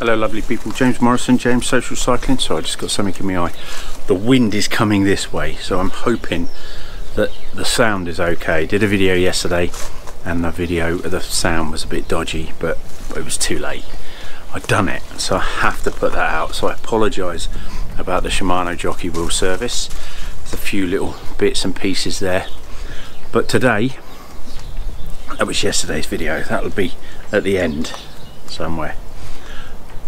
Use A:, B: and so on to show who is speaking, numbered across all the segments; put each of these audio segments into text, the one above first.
A: Hello lovely people, James Morrison, James Social Cycling. So I just got something in my eye. The wind is coming this way, so I'm hoping that the sound is okay. Did a video yesterday and the video, the sound was a bit dodgy, but it was too late. I'd done it, so I have to put that out. So I apologise about the Shimano jockey wheel service. There's a few little bits and pieces there. But today, that was yesterday's video, that'll be at the end somewhere.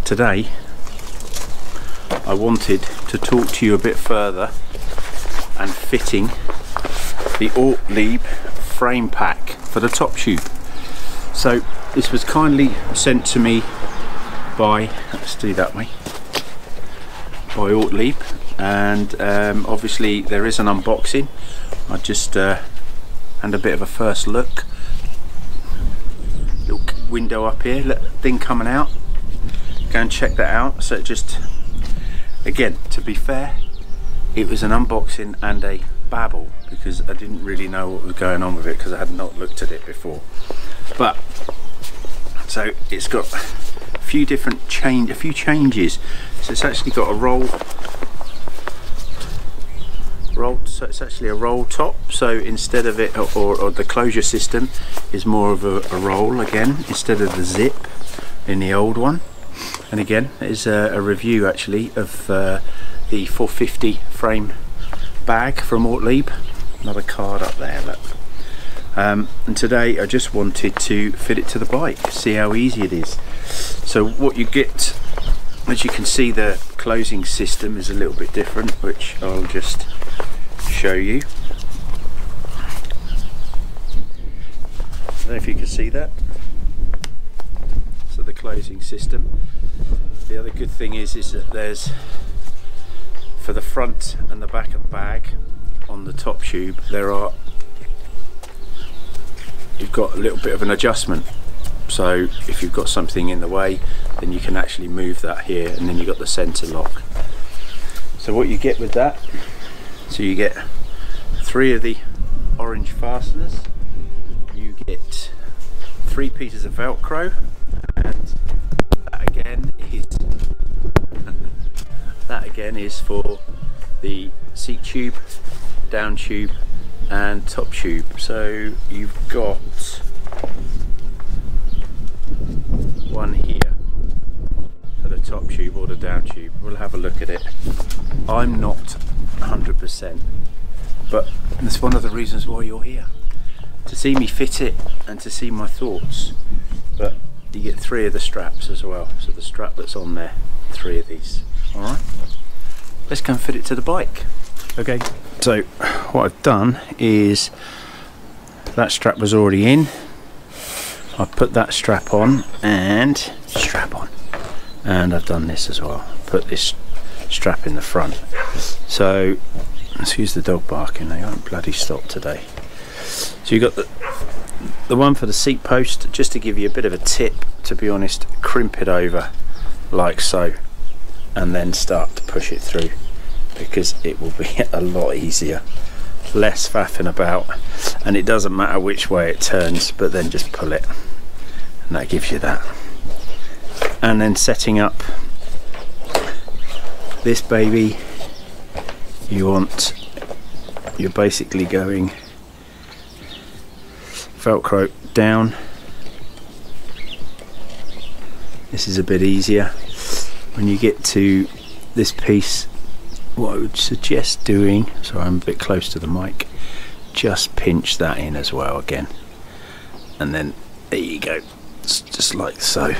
A: Today, I wanted to talk to you a bit further and fitting the Ortlieb frame pack for the top tube. So this was kindly sent to me by, let's do that way, by Ortlieb and um, obviously there is an unboxing. I just uh, and a bit of a first look. Little window up here, thing coming out. Go and check that out. So just, again, to be fair, it was an unboxing and a babble because I didn't really know what was going on with it because I had not looked at it before. But so it's got a few different change, a few changes. So it's actually got a roll roll so it's actually a roll top so instead of it or, or the closure system is more of a, a, roll again instead of the zip in the old one and again is a, a review actually of uh, the 450 frame bag from Ortlieb another card up there look. Um, and today I just wanted to fit it to the bike see how easy it is. So what you get as you can see the closing system is a little bit different which I'll just show you. I don't know if you can see that. So the closing system the other good thing is is that there's for the front and the back of the bag on the top tube there are you've got a little bit of an adjustment. So if you've got something in the way then you can actually move that here and then you've got the center lock. So what you get with that so you get three of the orange fasteners you get three pieces of velcro again is for the seat tube down tube and top tube. So you've got one here for the top tube or the down tube. We'll have a look at it. I'm not 100% but that's one of the reasons why you're here. To see me fit it and to see my thoughts. But you get three of the straps as well. So the strap that's on there three of these. All right let's go and fit it to the bike. Okay. So what I've done is that strap was already in. I put that strap on and strap on. And I've done this as well. Put this strap in the front. So Excuse the dog barking, they aren't bloody stopped today. So you've got the, the one for the seat post, just to give you a bit of a tip, to be honest, crimp it over like so and then start to push it through because it will be a lot easier. Less faffing about and it doesn't matter which way it turns but then just pull it and that gives you that. And then setting up this baby you want you're basically going velcro down. This is a bit easier when you get to this piece what I would suggest doing so I'm a bit close to the mic just pinch that in as well again. And then there you go. Just like so.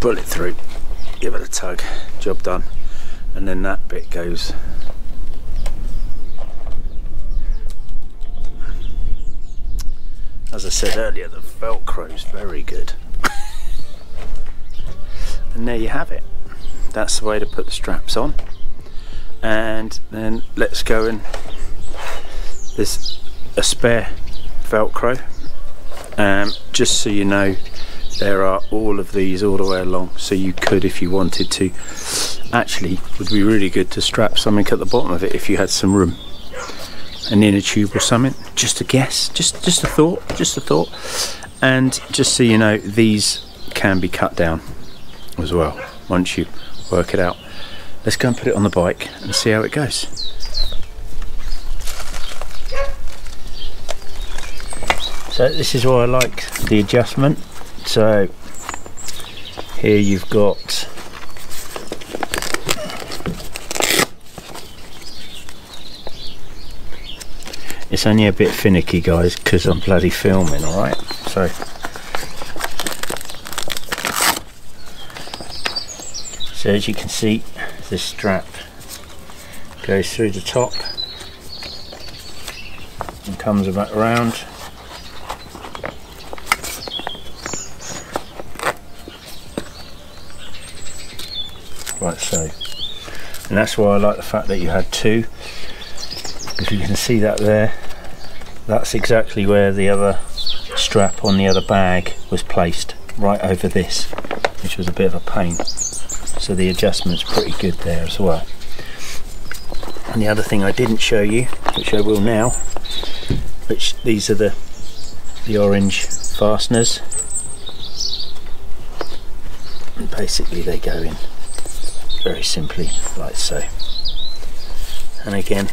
A: Pull it through. Give it a tug. Job done. And then that bit goes. As I said earlier the velcro is very good and there you have it. That's the way to put the straps on. And then let's go and there's a spare velcro. Um, just so you know there are all of these all the way along. So you could if you wanted to actually would be really good to strap something at the bottom of it if you had some room. An inner tube or something. Just a guess. Just just a thought. Just a thought. And just so you know these can be cut down as well once you work it out. Let's go and put it on the bike and see how it goes. So this is why I like the adjustment. So here you've got it's only a bit finicky guys because I'm bloody filming alright so as you can see this strap goes through the top and comes about around. Like so and that's why I like the fact that you had two. If you can see that there that's exactly where the other strap on the other bag was placed right over this which was a bit of a pain so the adjustment's pretty good there as well. And the other thing I didn't show you which I will now which these are the the orange fasteners. And basically they go in very simply like so. And again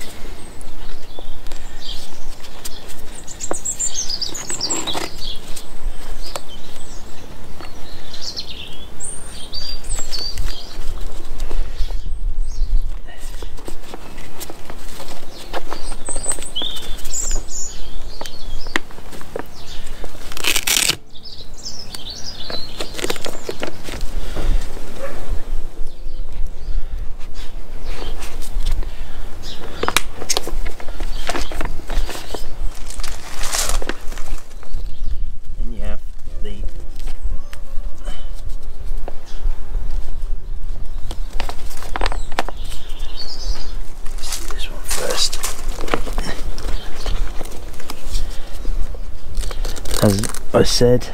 A: as I said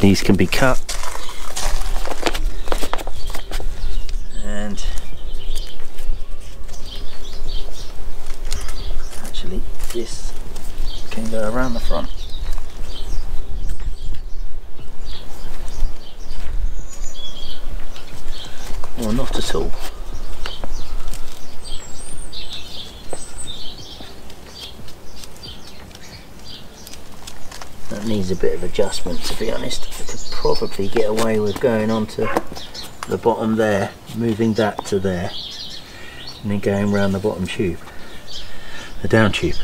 A: these can be cut. And actually this can go around the front. Or not at all that needs a bit of adjustment to be honest. I could probably get away with going onto the bottom there, moving that to there, and then going around the bottom tube, the down tube.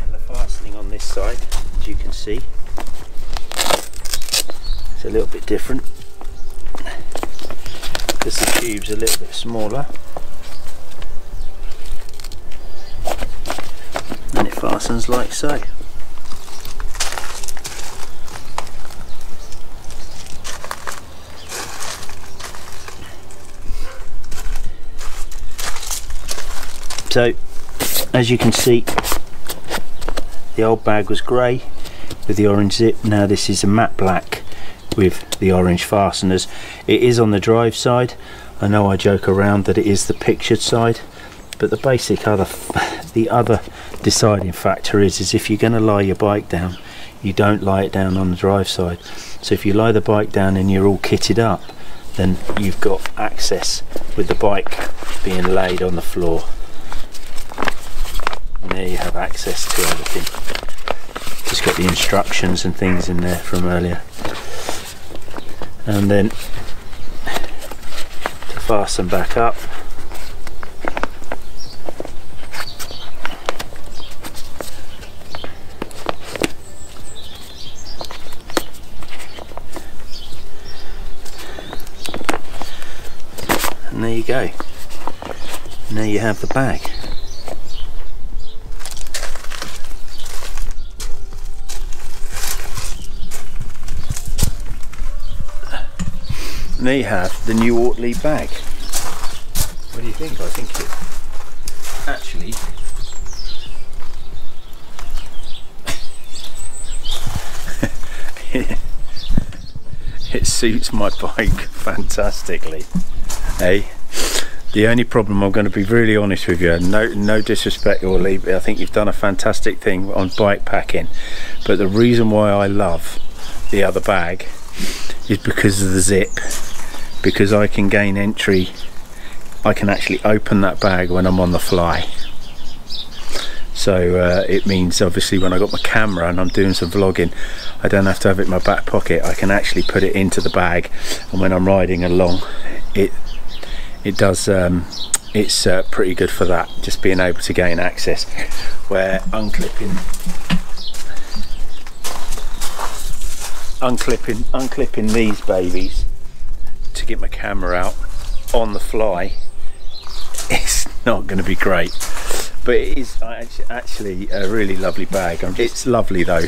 A: And the fastening on this side, as you can see, it's a little bit different because the tube's a little bit smaller. And it fastens like so. So as you can see the old bag was grey with the orange zip. Now this is a matte black with the orange fasteners. It is on the drive side. I know I joke around that it is the pictured side, but the basic other, the other deciding factor is, is if you're going to lie your bike down, you don't lie it down on the drive side. So if you lie the bike down and you're all kitted up, then you've got access with the bike being laid on the floor. And there you have access to everything. Just got the instructions and things in there from earlier and then to fasten back up. And there you go. There you have the bag You have the new Ortlieb bag. What do you think? I think it actually it suits my bike fantastically. Hey, The only problem, I'm going to be really honest with you, no no disrespect Ortlieb, I think you've done a fantastic thing on bike packing, but the reason why I love the other bag is because of the zip, because I can gain entry, I can actually open that bag when I'm on the fly. So uh, it means obviously when I got my camera and I'm doing some vlogging, I don't have to have it in my back pocket. I can actually put it into the bag, and when I'm riding along, it it does um, it's uh, pretty good for that just being able to gain access where unclipping unclipping unclipping these babies get my camera out on the fly it's not going to be great. But it is actually a really lovely bag. It's lovely though.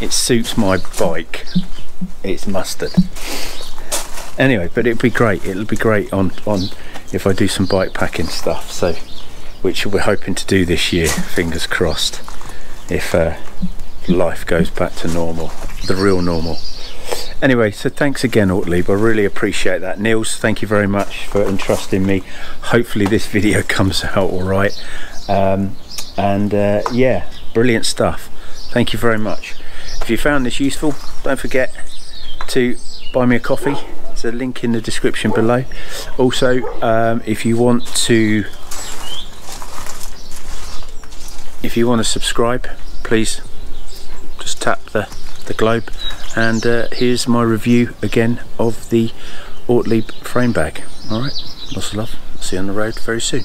A: It suits my bike. It's mustard. Anyway but it'd be great. It'll be great on on if I do some bike packing stuff so which we're hoping to do this year fingers crossed if uh, life goes back to normal the real normal. Anyway so thanks again Ortlieb. I really appreciate that. Nils thank you very much for entrusting me. Hopefully this video comes out all right. Um, and uh, yeah brilliant stuff. Thank you very much. If you found this useful, don't forget to buy me a coffee. There's a link in the description below. Also, um, if you want to if you want to subscribe, please just tap the, the globe and uh, here's my review again of the Ortlieb frame bag. Alright, lots of love. See you on the road very soon.